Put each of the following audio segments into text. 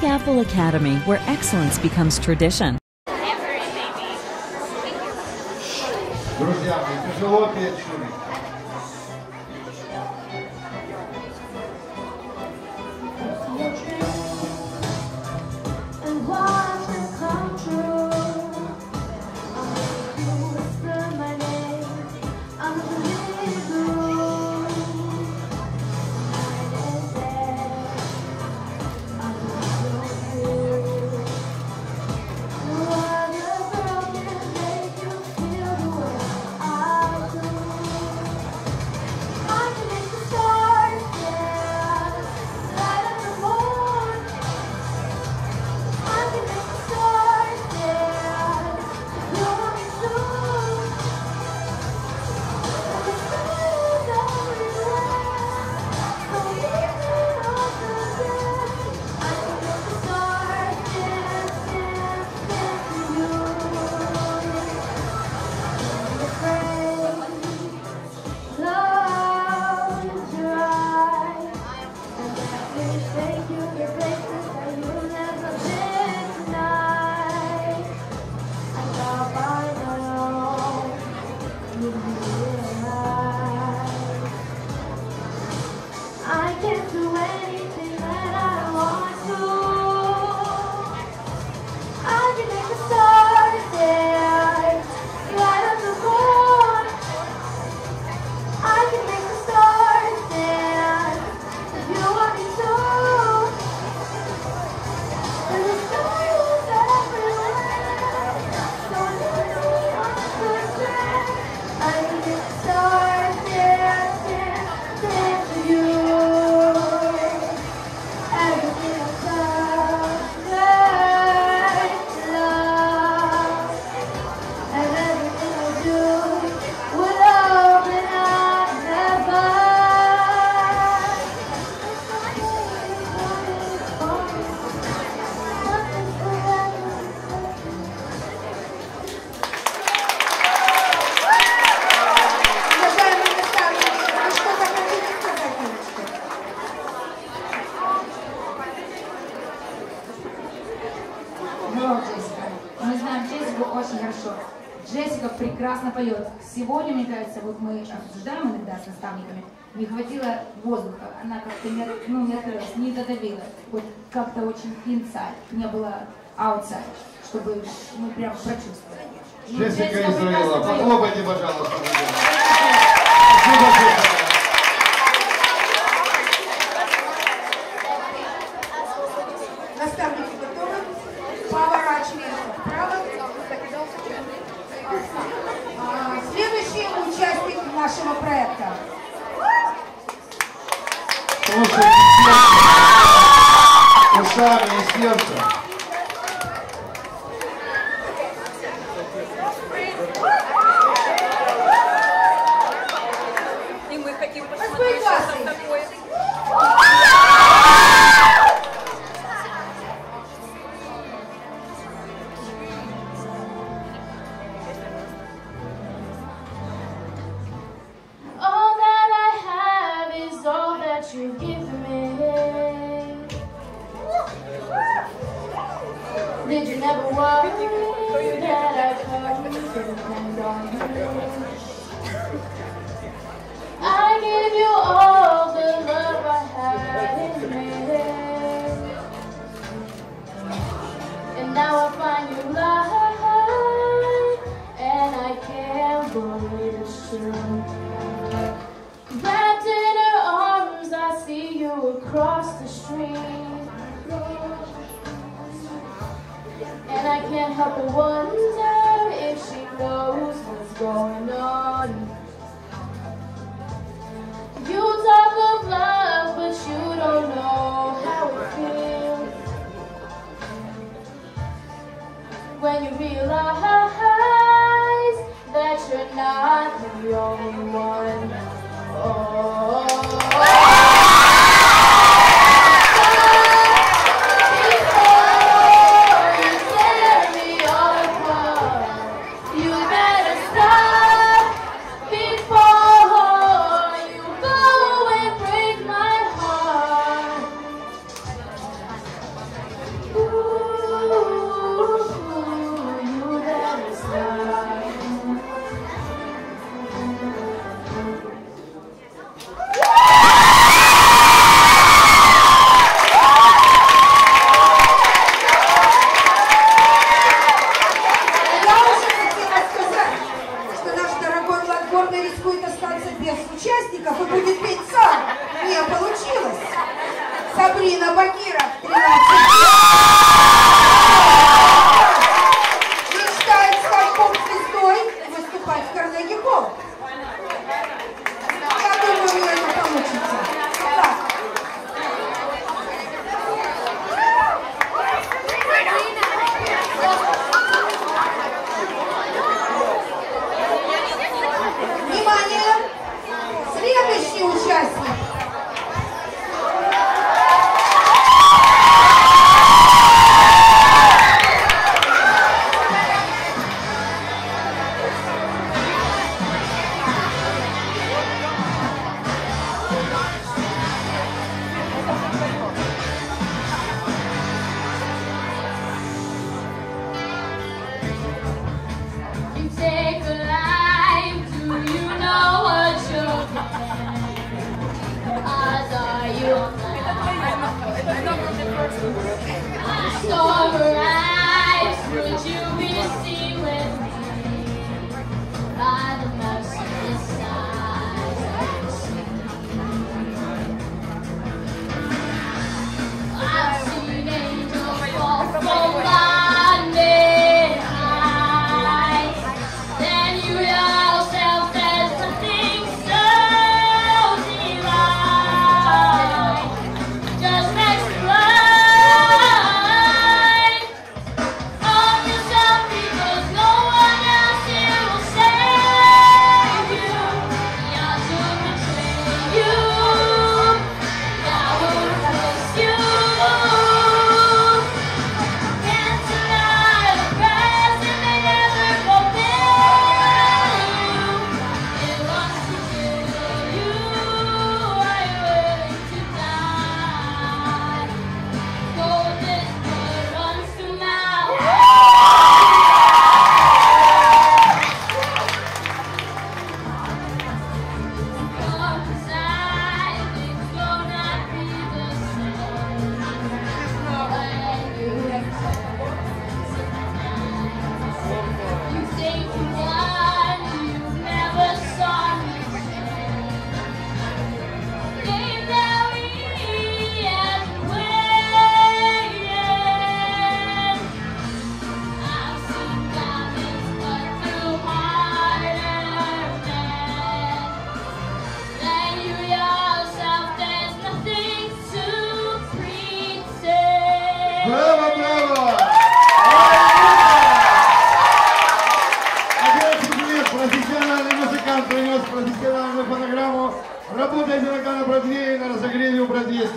the Apple Academy, where excellence becomes tradition. Друзья тяжело. хорошо. Джессика прекрасно поет. Сегодня, мне кажется, вот мы обсуждаем иногда с наставниками, не хватило воздуха, она как-то не, ну, не открылась, не додавила. Вот как-то очень инсайд, не было аутсайд, чтобы мы ну, прям прочувствовали. Ну, Джессика, Джессика Израила, похлопайте, пожалуйста. Спасибо, Suave, es. Did you never worry that I come to depend on you? the участник. It's alright.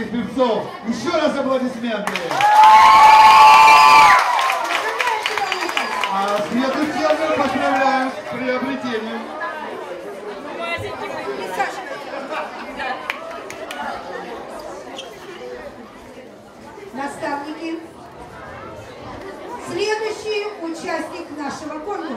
наших певцов. Еще раз аплодисменты. А Свету Черную поздравляем с приобретением. Наставники. Следующий участник нашего конкурса.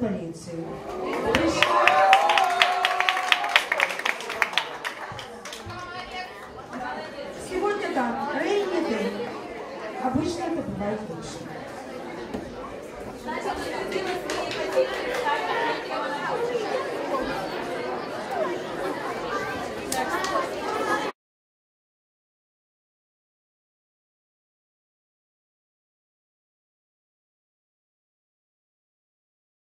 discipline you to